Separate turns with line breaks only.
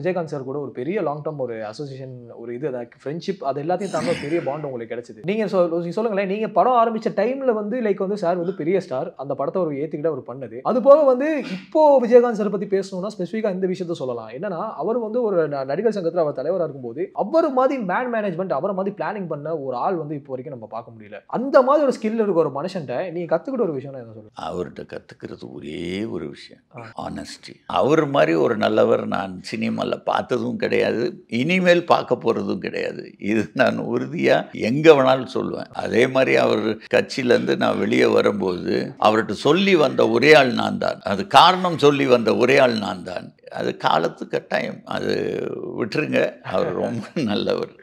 Vijayakanth sir கூட ஒரு பெரிய லாங் டேர்ம் ஒரு அசோசியேஷன் ஒரு இது ஃப்ரெண்ட்ஷிப் அது எல்லாத்தையும் தாண்டி பெரிய பாண்ட் உங்களுக்கு கிடைச்சது. நீங்க சொ- நீங்க சொல்லுங்களேன் நீங்க படம் ஆரம்பிச்ச டைம்ல வந்து லைக் வந்து சார் வந்து பெரிய ஸ்டார் அந்த படத்தை ஒரு ஏத்துக்கிட்ட அவர் பண்ணது. அது போக வந்து இப்போ விஜயகாந்த் சார் பத்தி பேசணும்னா ஸ்பெசிஃபிக்கா இந்த விஷயத்த சொல்லலாம். என்னன்னா அவர் வந்து ஒரு நடிகர் சங்கத்துல அவர் தலைவரா இருக்கும்போது அவர் மாதிரி மேன் மேனேஜ்மெண்ட் அவரை மாதிரி பிளானிங் பண்ண ஒரு ஆள் வந்து இப்போ வரைக்கும் நம்ம பார்க்க முடியல. அந்த மாதிரி ஒரு ஸ்கில் இருக்க ஒரு மனுஷன்ட்ட நீங்க கத்துக்கிட்ட ஒரு விஷயம் என்ன சொல்லுங்க
அவர்கிட்ட கற்றுக்கிறது ஒரே ஒரு விஷயம். ஆனஸ்டி அவர் மாதிரி ஒரு நல்லவர் நான் சினிமாவில் பார்த்ததும் கிடையாது இனிமேல் பார்க்க போகிறதும் கிடையாது. இது நான் உறுதியாக எங்கே வேணாலும் சொல்லுவேன். அதே மாதிரி அவர் கட்சியிலேருந்து நான் வெளியே வரும்போது அவர்கிட்ட சொல்லி வந்த ஒரே ஆள் நான் தான். அது காரணம் சொல்லி வந்த ஒரே ஆள் நான் தான். அது காலத்து கட்டாயம். அது விட்டுருங்க. அவர் ரொம்ப நல்லவர்.